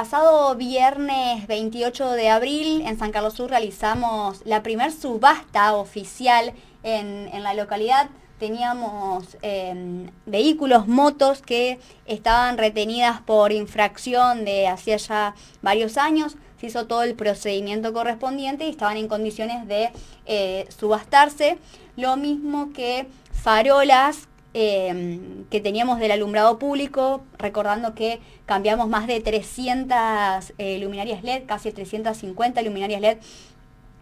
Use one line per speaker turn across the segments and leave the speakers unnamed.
Pasado viernes 28 de abril en San Carlos Sur realizamos la primer subasta oficial en, la localidad. Teníamos em, vehículos, motos que estaban retenidas por infracción de hacía ya varios años. Se hizo todo el procedimiento correspondiente y estaban en condiciones de eh, subastarse. Lo mismo que farolas Em, que teníamos del alumbrado público, recordando que cambiamos más de 300 eh, luminarias LED, casi 350 luminarias LED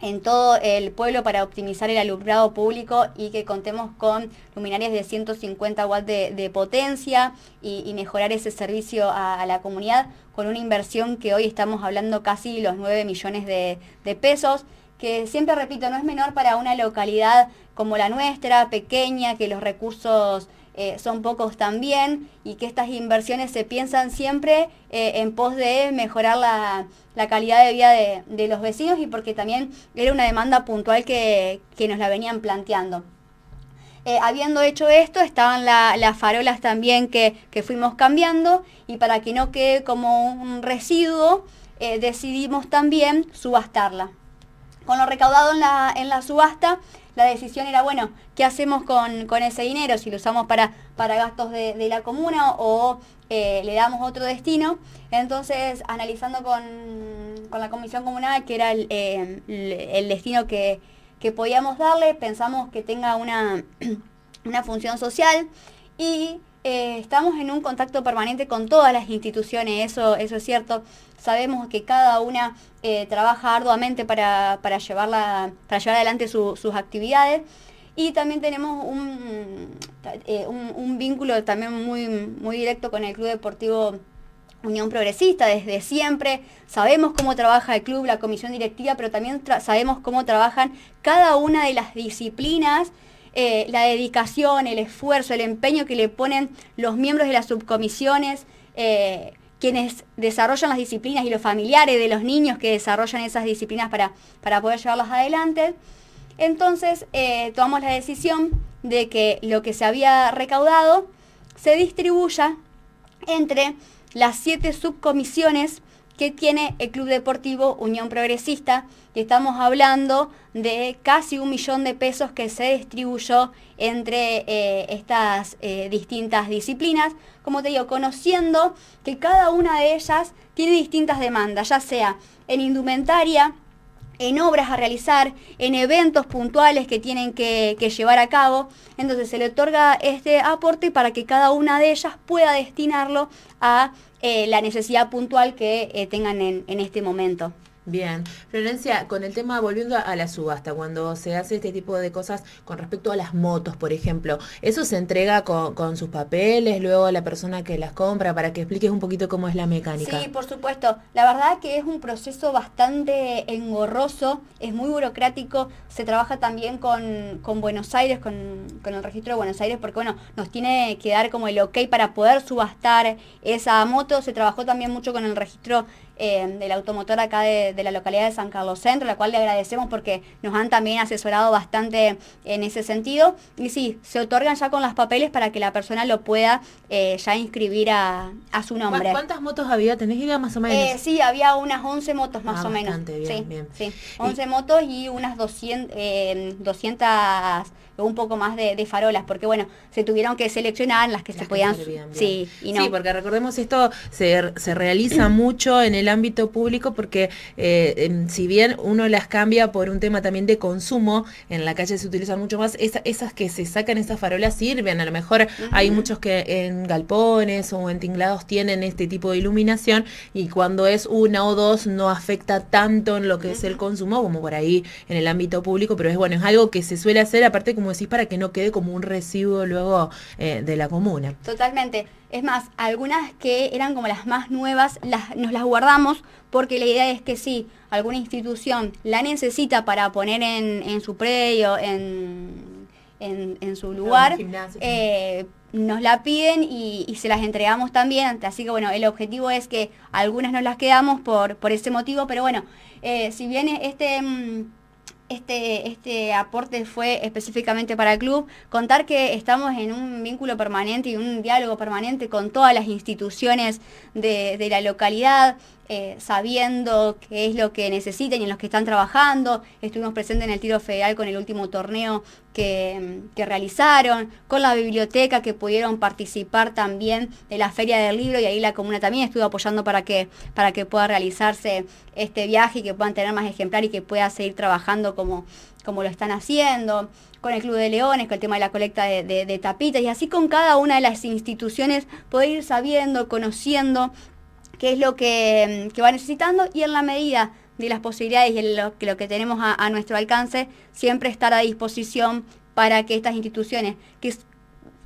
en todo el pueblo para optimizar el alumbrado público y que contemos con luminarias de 150 watts de, potencia y, mejorar ese servicio a, la comunidad con una inversión que hoy estamos hablando casi los 9 millones de, de pesos que siempre repito, no es menor para una localidad como la nuestra, pequeña, que los recursos eh, son pocos también y que estas inversiones se piensan siempre eh, en pos de mejorar la, calidad de vida de, los vecinos y porque también era una demanda puntual que, nos la venían planteando. Eh, habiendo hecho esto, estaban las farolas también que, que, fuimos cambiando y para que no quede como un residuo, decidimos también subastarla. Con lo recaudado en la, en la subasta, la decisión era, bueno, ¿qué hacemos con, ese dinero? Si lo usamos para, para gastos de, la comuna o eh, le damos otro destino. Entonces, analizando con, la comisión comunal, que era el, eh, destino que, podíamos darle, pensamos que tenga una, una función social y eh, estamos en un contacto permanente con todas las instituciones, eso, eso es cierto. Sabemos que cada una eh, trabaja arduamente para, llevarla, para llevar adelante sus actividades. Y también tenemos eh, un, un, vínculo también muy, muy directo con el Club Deportivo Unión Progresista desde siempre. Sabemos cómo trabaja el club, la comisión directiva, pero también sabemos cómo trabajan cada una de las disciplinas eh, la dedicación, el esfuerzo, el empeño que le ponen los miembros de las subcomisiones, eh, quienes desarrollan las disciplinas y los familiares de los niños que desarrollan esas disciplinas para, para poder llevarlas adelante. Entonces eh, tomamos la decisión de que lo que se había recaudado se distribuya entre las siete subcomisiones que tiene el Club Deportivo Unión Progresista, y estamos hablando de casi un millón de pesos que se distribuyó entre eh, estas eh, distintas disciplinas, como te digo, conociendo que cada una de ellas tiene distintas demandas, ya sea en indumentaria, en obras a realizar, en eventos puntuales que tienen que, llevar a cabo. Entonces se le otorga este aporte para que cada una de ellas pueda destinarlo a eh, la necesidad puntual que eh, tengan en, en este momento.
Bien, Florencia, con el tema, volviendo a la subasta, cuando se hace este tipo de cosas con respecto a las motos, por ejemplo, ¿eso se entrega con, sus papeles, luego a la persona que las compra, para que expliques un poquito cómo es la mecánica?
Sí, por supuesto. La verdad que es un proceso bastante engorroso, es muy burocrático, se trabaja también con, Buenos Aires, con, con, el registro de Buenos Aires, porque bueno, nos tiene que dar como el ok para poder subastar esa moto, se trabajó también mucho con el registro eh, del automotor acá de, la localidad de San Carlos Centro, la cual le agradecemos porque nos han también asesorado bastante en ese sentido. Y sí, se otorgan ya con los papeles para que la persona lo pueda eh, ya inscribir a, su nombre.
¿Cuántas motos había? ¿Tenés idea más o menos?
Eh, sí, había unas 11 motos más ah, o menos. Bien, bien. sí, 11 motos y unas 200, 200 un poco más de, farolas, porque bueno, se tuvieron que seleccionar las que se podían...
sí, y no. sí, porque recordemos esto se, se realiza mucho en el ámbito público porque eh, si bien uno las cambia por un tema también de consumo, en la calle se utilizan mucho más, esas que se sacan, esas farolas sirven, a lo mejor hay muchos que en galpones o en tinglados tienen este tipo de iluminación y cuando es una o dos no afecta tanto en lo que es el consumo como por ahí en el ámbito público, pero es bueno, es algo que se suele hacer aparte como decís, para que no quede como un residuo luego eh, de la comuna.
Totalmente. Es más, algunas que eran como las más nuevas, las, nos las guardamos porque la idea es que si alguna institución la necesita para poner en, su predio, en, en, su lugar, eh, nos la piden y, se las entregamos también. Así que bueno, el objetivo es que algunas nos las quedamos por, por ese motivo, pero bueno, eh, si viene este... Mm, este, este aporte fue específicamente para el club, contar que estamos en un vínculo permanente y un diálogo permanente con todas las instituciones de, la localidad, eh, sabiendo qué es lo que necesitan y en los que están trabajando. Estuvimos presentes en el tiro federal con el último torneo que, realizaron, con la biblioteca que pudieron participar también de la Feria del Libro y ahí la comuna también estuvo apoyando para que, para que pueda realizarse este viaje y que puedan tener más ejemplares y que pueda seguir trabajando como, como lo están haciendo con el Club de Leones, con el tema de la colecta de, de tapitas, y así con cada una de las instituciones poder ir sabiendo, conociendo qué es lo que, va necesitando y en la medida de las posibilidades y lo, lo que tenemos a, nuestro alcance, siempre estar a disposición para que estas instituciones, que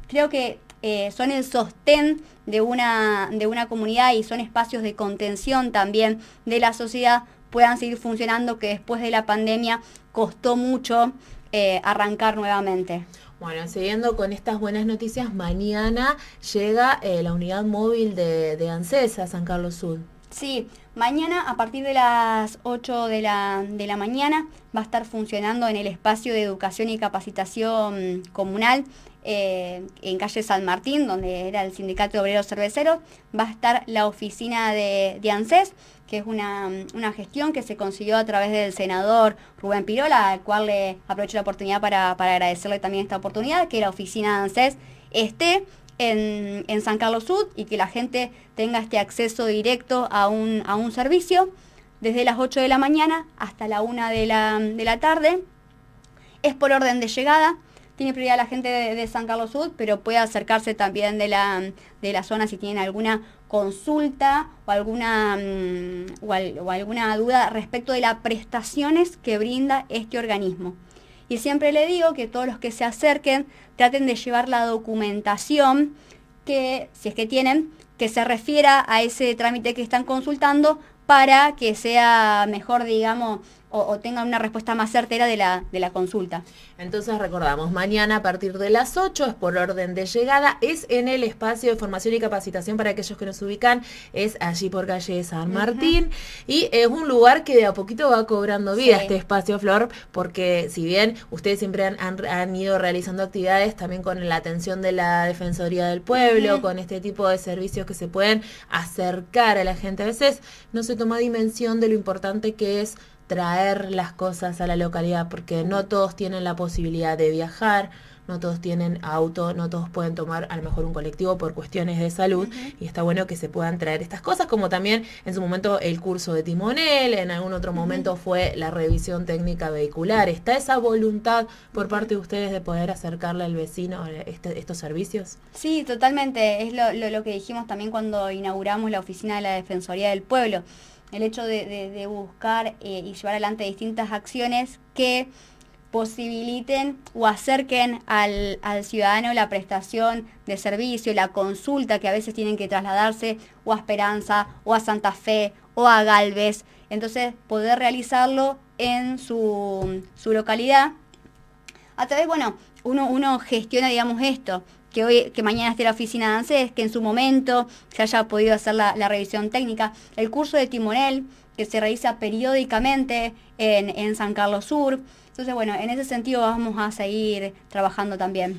creo que eh, son el sostén de una, de una comunidad y son espacios de contención también de la sociedad, puedan seguir funcionando, que después de la pandemia costó mucho eh, arrancar nuevamente.
Bueno, siguiendo con estas buenas noticias, mañana llega eh, la unidad móvil de, de ANSES a San Carlos Sur.
Sí, mañana a partir de las 8 de la, de la mañana va a estar funcionando en el espacio de educación y capacitación comunal eh, en calle San Martín, donde era el Sindicato Obrero Cervecero, va a estar la oficina de, de ANSES, que es una, gestión que se consiguió a través del senador Rubén Pirola, al cual le aprovecho la oportunidad para, agradecerle también esta oportunidad, que la oficina de ANSES esté en, San Carlos Sud y que la gente tenga este acceso directo a un, a un servicio desde las 8 de la mañana hasta la 1 de la, de la tarde. Es por orden de llegada tiene prioridad la gente de, San Carlos Sur, pero puede acercarse también de la, de la zona si tienen alguna consulta o alguna, mm, o, alguna duda respecto de las prestaciones que brinda este organismo. Y siempre le digo que todos los que se acerquen traten de llevar la documentación que, si es que tienen, que se refiera a ese trámite que están consultando para que sea mejor, digamos, o, tenga una respuesta más certera de la, de la consulta.
Entonces recordamos, mañana a partir de las 8 es por orden de llegada, es en el espacio de formación y capacitación para aquellos que nos ubican, es allí por calle San Martín y es un lugar que de a poquito va cobrando vida este espacio Flor, porque si bien ustedes siempre han, ido realizando actividades también con la atención de la Defensoría del Pueblo, con este tipo de servicios que se pueden acercar a la gente, a veces no se toma dimensión de lo importante que es traer las cosas a la localidad, porque no todos tienen la posibilidad de viajar, no todos tienen auto, no todos pueden tomar a lo mejor un colectivo por cuestiones de salud y está bueno que se puedan traer estas cosas, como también en su momento el curso de timonel, en algún otro momento fue la revisión técnica vehicular. ¿Está esa voluntad por parte de ustedes de poder acercarle al vecino este, estos servicios?
Sí, totalmente. Es lo, lo que dijimos también cuando inauguramos la oficina de la Defensoría del Pueblo el hecho de, buscar eh, y llevar adelante distintas acciones que posibiliten o acerquen al, ciudadano la prestación de servicio, la consulta que a veces tienen que trasladarse o a Esperanza o a Santa Fe o a Galvez. Entonces, poder realizarlo en su, su localidad. A través, bueno, uno, uno gestiona, digamos, esto, que hoy, que mañana esté la oficina de ANSES, que en su momento se haya podido hacer la, revisión técnica, el curso de timonel que se realiza periódicamente en, en San Carlos Sur. Entonces, bueno, en ese sentido vamos a seguir trabajando también.